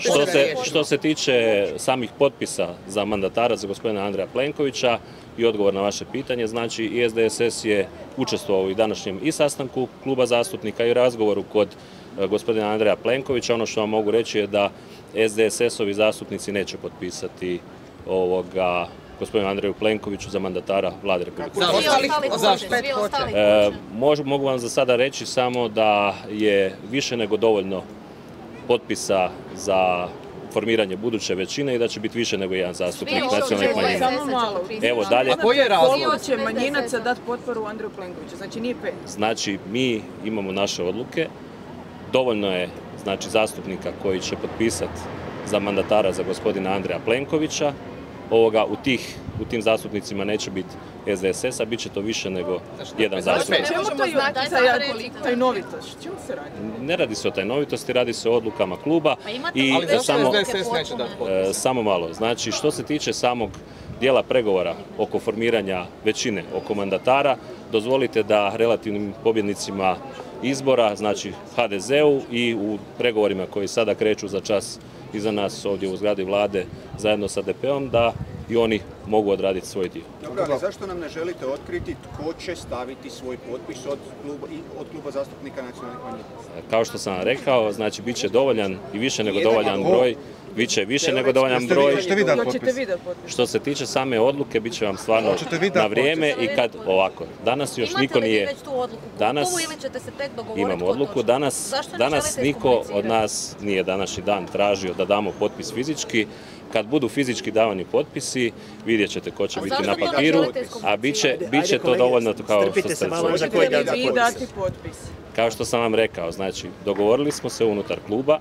Što se, što se tiče samih potpisa za mandatara za gospodina Andreja Plenkovića i odgovor na vaše pitanje, znači i SDSS je učestvovao u današnjem i sastanku kluba zastupnika i razgovoru kod e, gospodina Andreja Plenkovića. Ono što vam mogu reći je da SDSS-ovi zastupnici neće potpisati ovoga gospodinu Andreju Plenkoviću za mandatara vlade Republike E, mogu vam za sada reći samo da je više nego dovoljno potpisa za formiranje buduće većine i da će biti više nego jedan zastupnik nacionalnih manjina. Samo malo. Evo dalje, A koji je Koliko razlog? će manjinaca dati potporu Andreju Plenkoviću? Znači nije pet. znači mi imamo naše odluke, dovoljno je znači zastupnika koji će potpisati za mandatara za gospodina Andreja Plenkovića. Ovoga u tih u tim zastupnicima neće biti SDSS-a, bit će to više nego jedan zastupnik. Ne Čemu znati taj, sad koliko. tajnovitost? Čemu se radi? Ne radi se o tajnovitosti, radi se o odlukama kluba Pa i e, samo SDSS neće dati. E, samo malo. Znači, što se tiče samog dijela pregovora oko formiranja većine oko mandatara, dozvolite da relativnim pobjednicima izbora, znači HDZ-u i u pregovorima koji sada kreću za čas iza nas ovdje u zgradi vlade zajedno sa DP-om, da i oni mogu odraditi svoj dio. Dobro, ali zašto nam ne želite otkriti tko će staviti svoj potpis od kluba, od kluba zastupnika nacionalnih manjina? Kao što sam rekao, znači bit će dovoljan i više nego dovoljan broj, bit će više nego dovoljan broj. Što se tiče same odluke, bit će vam stvarno na vrijeme i kad ovako. Danas još Imate niko nije Danas klubu ili ćete se tek dogovoriti imamo tko odluku. Danas, danas niko od nas nije današnji dan tražio da damo potpis fizički. Kad budu fizički davani potpisi, vidjet ćete ko će A biti na papiru, a bit će, bit to dovoljno kao što ste dati potpis? Kao što sam vam rekao, znači dogovorili smo se unutar kluba,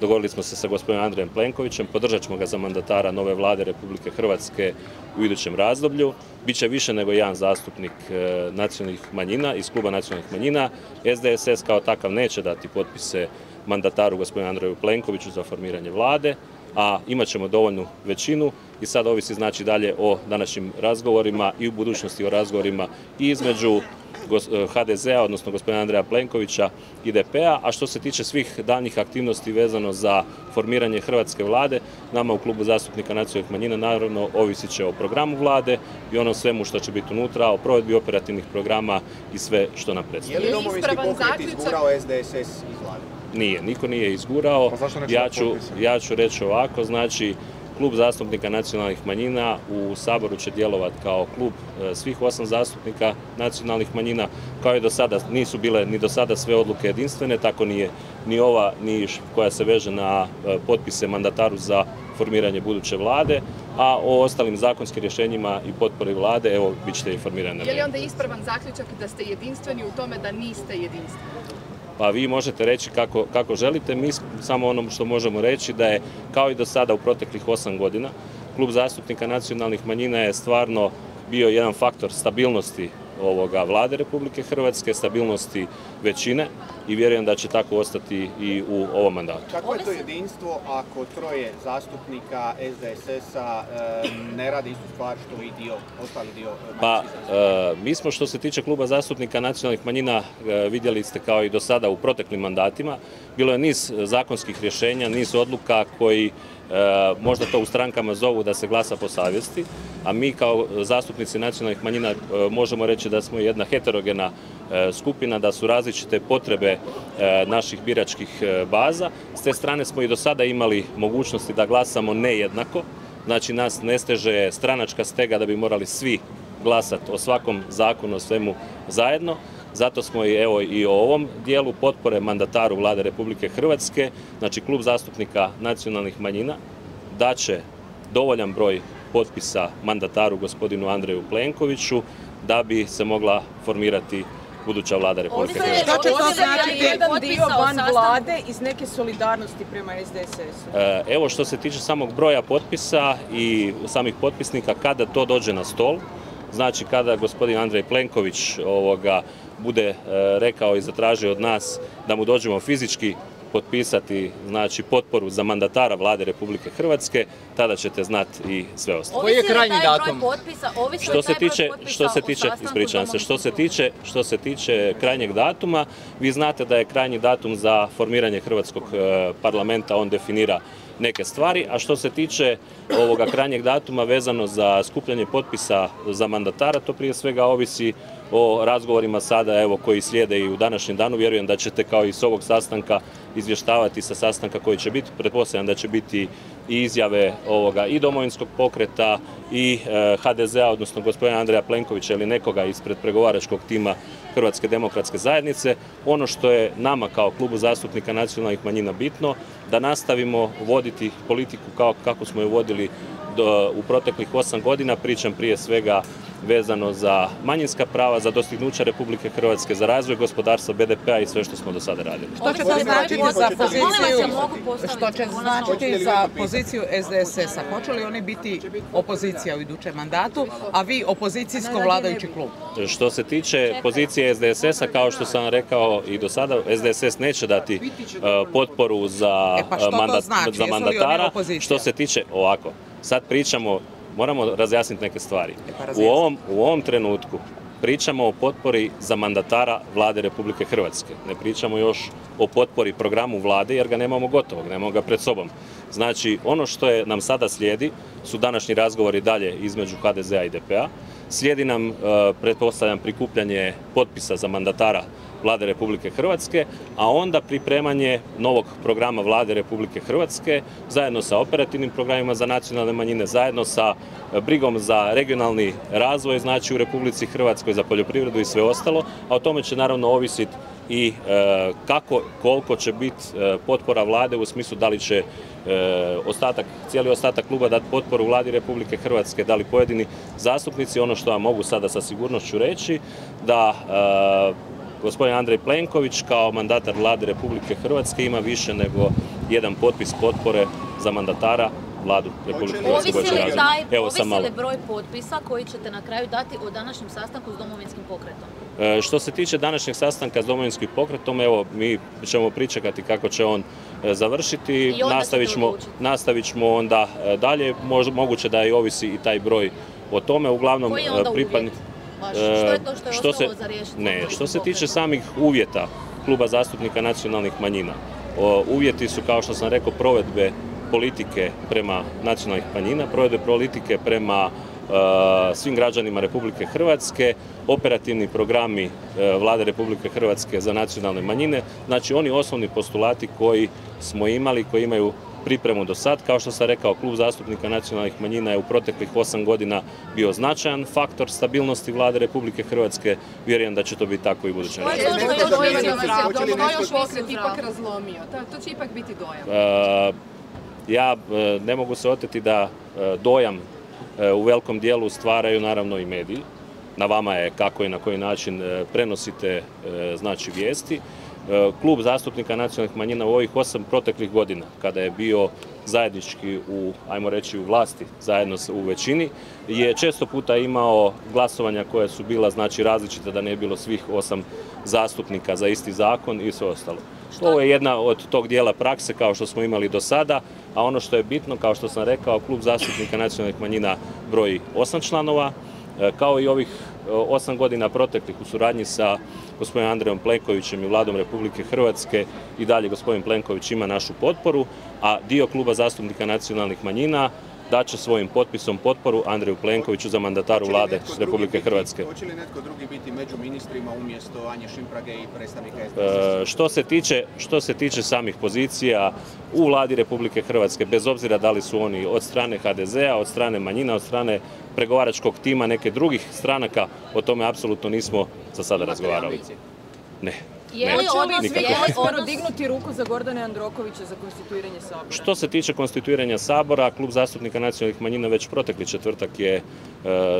dogovorili smo se sa gospodinom Andrejem Plenkovićem, podržat ćemo ga za mandatara nove vlade Republike Hrvatske u idućem razdoblju. Biće više nego jedan zastupnik e, nacionalnih manjina iz kluba nacionalnih manjina. SDSS kao takav neće dati potpise mandataru gospodinu Andreju Plenkoviću za formiranje vlade, a imat ćemo dovoljnu većinu i sad ovisi znači dalje o današnjim razgovorima i u budućnosti o razgovorima i između gos- eh, HDZ-a, odnosno gospodina Andreja Plenkovića i DP-a, a što se tiče svih daljnjih aktivnosti vezano za formiranje hrvatske vlade, nama u klubu zastupnika nacionalnih manjina naravno ovisit će o programu vlade i ono svemu što će biti unutra, o provedbi operativnih programa i sve što nam Je predstavlja. li Je li domovinski ispravan pokret zaključak? izgurao SDSS iz vlade? Nije, niko nije izgurao. Pa Ja ću, ja ću reći ovako, znači Klub zastupnika nacionalnih manjina u Saboru će djelovati kao klub e, svih osam zastupnika nacionalnih manjina, kao i do sada nisu bile ni do sada sve odluke jedinstvene, tako nije ni ova ni koja se veže na e, potpise mandataru za formiranje buduće vlade, a o ostalim zakonskim rješenjima i potpori vlade, evo, bit ćete informirani. Je li onda ispravan zaključak da ste jedinstveni u tome da niste jedinstveni? Pa vi možete reći kako, kako želite, mi samo ono što možemo reći da je kao i do sada u proteklih 8 godina, Klub zastupnika nacionalnih manjina je stvarno bio jedan faktor stabilnosti ovoga vlade Republike Hrvatske, stabilnosti većine i vjerujem da će tako ostati i u ovom mandatu. Kako je to jedinstvo ako troje zastupnika SDSS-a ne radi istu stvar što i dio, ostali dio Pa, manjinskih zastupnika? e, mi smo što se tiče kluba zastupnika nacionalnih manjina, e, vidjeli ste kao i do sada u proteklim mandatima, bilo je niz zakonskih rješenja, niz odluka koji možda to u strankama zovu da se glasa po savjesti, a mi kao zastupnici nacionalnih manjina e, možemo reći da smo jedna heterogena e, skupina, da su različite potrebe e, naših biračkih e, baza. S te strane smo i do sada imali mogućnosti da glasamo nejednako, znači nas ne steže stranačka stega da bi morali svi glasati o svakom zakonu, o svemu zajedno. Zato smo i evo i o ovom dijelu potpore mandataru Vlade Republike Hrvatske, znači klub zastupnika nacionalnih manjina daće dovoljan broj potpisa mandataru gospodinu Andreju Plenkoviću da bi se mogla formirati buduća vlada Republike Hrvatske. Šta će to znači radi jedan dio van vlade iz neke solidarnosti prema SDSS-u? E, Evo što se tiče samog broja potpisa i samih potpisnika, kada to dođe na stol, znači kada gospodin Andrej Plenković ovoga bude e, rekao i zatražio od nas da mu dođemo fizički potpisati znači potporu za mandatara vlade Republike Hrvatske, tada ćete znati i sve ostalo. Koji je krajnji datum? potpisa, Što se tiče, što se tiče, ispričavam se, što se tiče, što se tiče krajnjeg datuma, vi znate da je krajnji datum za formiranje Hrvatskog e, parlamenta, on definira neke stvari, a što se tiče ovoga krajnjeg datuma vezano za skupljanje potpisa za mandatara, to prije svega ovisi o razgovorima sada evo koji slijede i u današnjem danu. Vjerujem da ćete kao i s ovog sastanka izvještavati sa sastanka koji će biti. Pretpostavljam da će biti i izjave ovoga i domovinskog pokreta i e, HDZ-a, odnosno gospodina Andreja Plenkovića ili nekoga ispred pregovaračkog tima Hrvatske demokratske zajednice. Ono što je nama kao klubu zastupnika nacionalnih manjina bitno, da nastavimo voditi politiku kao kako smo ju vodili do, u proteklih osam godina, pričam prije svega vezano za manjinska prava, za dostignuća Republike Hrvatske, za razvoj gospodarstva, BDP-a i sve što smo do sada radili. Što će to značiti za poziciju, što će značiti za poziciju SDSS-a? Hoće li oni biti opozicija u idućem mandatu, a vi opozicijsko vladajući klub? Što se tiče pozicije SDSS-a, kao što sam rekao i do sada, SDSS neće dati e, potporu za, E pa što e, mandat- znači? za mandatara. Što se tiče, ovako, sad pričamo, moramo razjasniti neke stvari. pa U ovom, u ovom trenutku pričamo o potpori za mandatara vlade Republike Hrvatske. Ne pričamo još o potpori programu vlade jer ga nemamo gotovog, nemamo ga pred sobom. Znači, ono što je nam sada slijedi su današnji razgovori dalje između HDZ-a i DP-a. Slijedi nam, e, pretpostavljam, prikupljanje potpisa za mandatara vlade Republike Hrvatske, a onda pripremanje novog programa vlade Republike Hrvatske zajedno sa operativnim programima za nacionalne manjine, zajedno sa e, brigom za regionalni razvoj, znači u Republici Hrvatskoj za poljoprivredu i sve ostalo, a o tome će naravno ovisiti i e, kako, koliko će biti e, potpora vlade u smislu da li će ostatak, cijeli ostatak kluba dati potporu vladi Republike Hrvatske, da li pojedini zastupnici, ono što vam mogu sada sa sigurnošću reći, da gospodin Andrej Plenković kao mandatar vlade Republike Hrvatske ima više nego jedan potpis potpore za mandatara vladu Republike Hrvatske. Ovisi će li razviti. taj, Evo ovisi sam malo. li broj potpisa koji ćete na kraju dati o današnjem sastanku s domovinskim pokretom? E, Što se tiče današnjeg sastanka s domovinskim pokretom, evo mi ćemo pričekati kako će on e, završiti. Nastavit ćemo, odlučiti. nastavit ćemo onda e, dalje. Mož- moguće da i ovisi i taj broj o tome. Uglavnom, Koji je onda pripadni- uvjet? E, Što je to što je što ostalo se- za riješiti? Ne, što se tiče samih uvjeta kluba zastupnika nacionalnih manjina, o, uvjeti su, kao što sam rekao, provedbe politike prema nacionalnih manjina, provedbe politike prema e, svim građanima Republike Hrvatske, operativni programi e, Vlade Republike Hrvatske za nacionalne manjine, znači oni osnovni postulati koji smo imali, koji imaju pripremu do sad. Kao što sam rekao, klub zastupnika nacionalnih manjina je u proteklih 8 godina bio značajan faktor stabilnosti vlade Republike Hrvatske. Vjerujem da će to biti tako i razdoblju. to još ipak razlomio? To, će ipak biti dojam. E, ja e, ne mogu se oteti da e, dojam u velikom dijelu stvaraju naravno i mediji. Na vama je kako i na koji način prenosite znači vijesti. E, Klub zastupnika nacionalnih manjina u ovih osam proteklih godina, kada je bio zajednički u, ajmo reći, u vlasti, zajedno u većini, je često puta imao glasovanja koja su bila znači različita da ne je bilo svih osam zastupnika za isti zakon i sve ostalo. Ovo je jedna od tog dijela prakse kao što smo imali do sada, a ono što je bitno, kao što sam rekao, klub zastupnika nacionalnih manjina broji osam članova, e, kao i ovih osam godina proteklih u suradnji sa gospodinom Andrejom Plenkovićem i vladom Republike Hrvatske i dalje gospodin Plenković ima našu potporu, a dio kluba zastupnika nacionalnih manjina daće svojim potpisom potporu Andreju Plenkoviću za mandataru vlade Republike Hrvatske. Hoće li netko drugi biti među ministrima umjesto Anje Šimprage i predstavnika E? Što se tiče, što se tiče samih pozicija u vladi Republike Hrvatske, bez obzira da li su oni od strane HDZ-a, od strane manjina, od strane pregovaračkog tima neke drugih stranaka, o tome apsolutno nismo za sada razgovarali. Ne. Je li odnos, Nikako. je li skoro odnos, dignuti ruku za Gordana Jandrokovića za konstituiranje Sabora? Što se tiče konstituiranja Sabora, Klub zastupnika nacionalnih manjina već protekli četvrtak je e,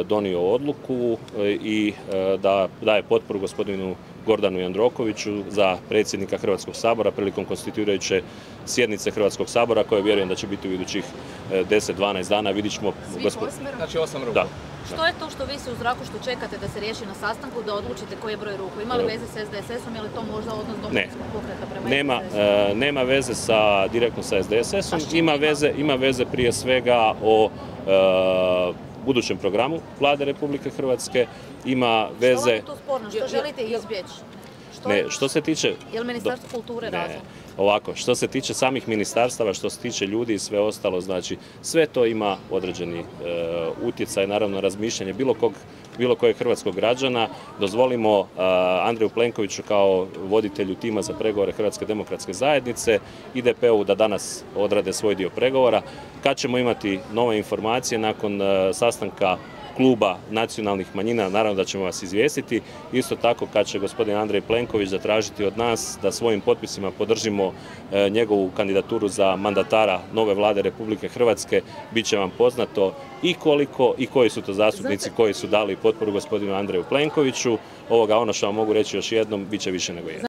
donio odluku e, i e, da daje potporu gospodinu Gordanu Jandrokoviću za predsjednika Hrvatskog sabora prilikom konstituirajuće sjednice Hrvatskog sabora koje vjerujem da će biti u idućih e, 10-12 dana. Vidit ćemo Svih gospod- osmero? Znači osam ruku. Da. Što je to što visi u zraku što čekate da se riješi na sastanku da odlučite koji je broj ruku? Ima li veze s SDSS-om, je li to možda odnos domovinskog pokreta prema Nema, e, nema veze sa, direktno sa SDSS-om, ima veze, ima veze prije svega o e, budućem programu Vlade Republike Hrvatske, ima Što vam veze... je tu sporno? Što želite izbjeći? Što Ne, što se tiče... Je li Ministarstvo kulture razlog? Ovako, što se tiče samih ministarstava, što se tiče ljudi i sve ostalo, znači sve to ima određeni e, utjecaj, naravno razmišljanje bilo kog bilo kojeg hrvatskog građana, dozvolimo e, Andreju Plenkoviću kao voditelju tima za pregovore Hrvatske demokratske zajednice, IDP-u da danas odrade svoj dio pregovora. Kad ćemo imati nove informacije nakon e, sastanka kluba nacionalnih manjina, naravno da ćemo vas izvijestiti. Isto tako kad će gospodin Andrej Plenković zatražiti od nas da svojim potpisima podržimo e, njegovu kandidaturu za mandatara nove vlade Republike Hrvatske, bit će vam poznato i koliko i koji su to zastupnici koji su dali potporu gospodinu Andreju Plenkoviću. Ovoga ono što vam mogu reći još jednom, bit će više nego jedno.